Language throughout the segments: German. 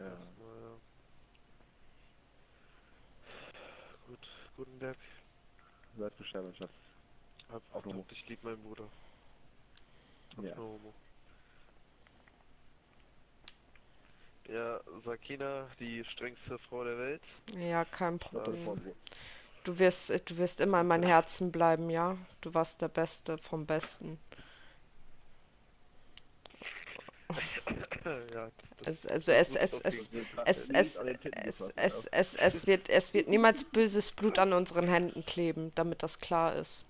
Ja. Naja. Gut, Gutenberg. Seid Bescheid, mein Schatz. Hab, hab dich lieb, mein Bruder. Hab Ja. Homo. Ja, Sakina, die strengste Frau der Welt. Ja, kein Problem. Du wirst, du wirst immer in mein Herzen bleiben, ja? Du warst der Beste vom Besten. ja, also es, wird, es wird niemals böses Blut an unseren Händen kleben, damit das klar ist.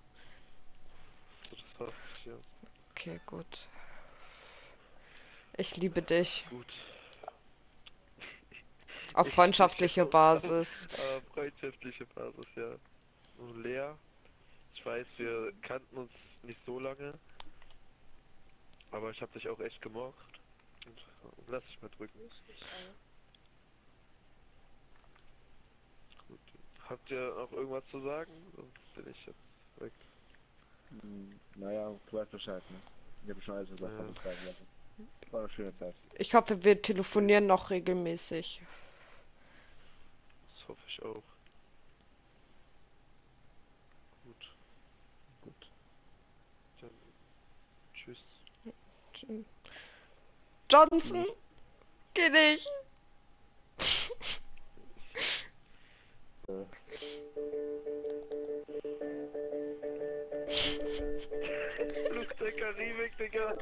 Okay, gut. Ich liebe dich. gut. Auf Ich- freundschaftliche ich- Basis. Freundschaftliche Basis, ja. Und Lea, ich weiß, wir kannten uns nicht so lange, aber ich habe dich auch echt gemocht. Lass dich mal drücken. Gut. Habt ihr noch irgendwas zu sagen? Sonst bin ich jetzt weg. Hm, Naja, du weißt Bescheid, ne? Ich habe schon alles gesagt Ja. beiden. Also. War eine schöne Zeit. Ich hoffe, wir telefonieren noch regelmäßig. Das hoffe ich auch. Gut, Gut. dann tschüss. Johnson! Geh nicht! Flug der Karibik, Digga.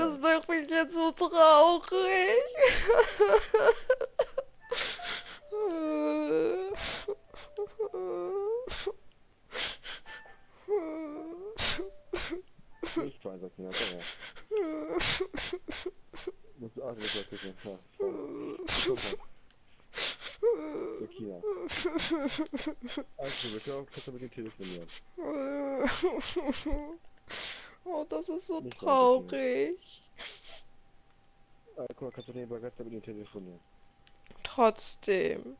Das macht mich jetzt so traurig. Nicht zwei komm her. Musst du auch wieder Sakina. Ja, komm. Komm her. Sakina. Also, wir können kannst du mit ihm telefonieren. Oh, das ist so Nicht traurig. Ah, guck mal, kannst du nebenbei ganz mit ihm telefonieren. Trotzdem.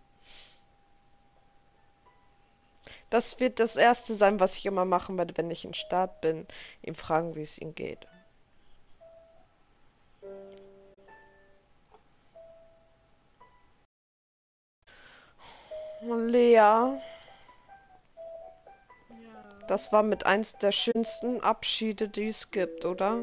Das wird das erste sein, was ich immer machen werde, wenn ich in Start bin. Ihm fragen, wie es ihm geht. Lea, das war mit eins der schönsten Abschiede, die es gibt, oder?